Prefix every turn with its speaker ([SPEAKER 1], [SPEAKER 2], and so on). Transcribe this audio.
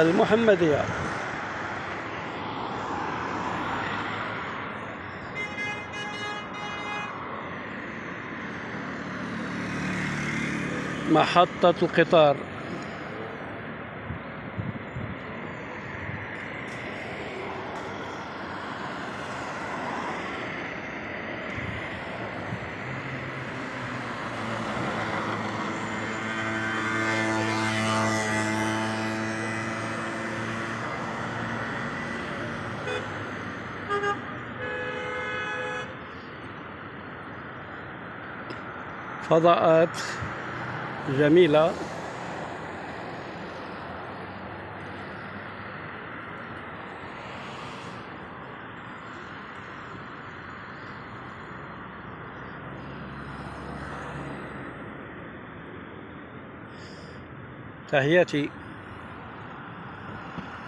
[SPEAKER 1] المحمدية. محطة القطار فضاءات جميلة. تحياتي.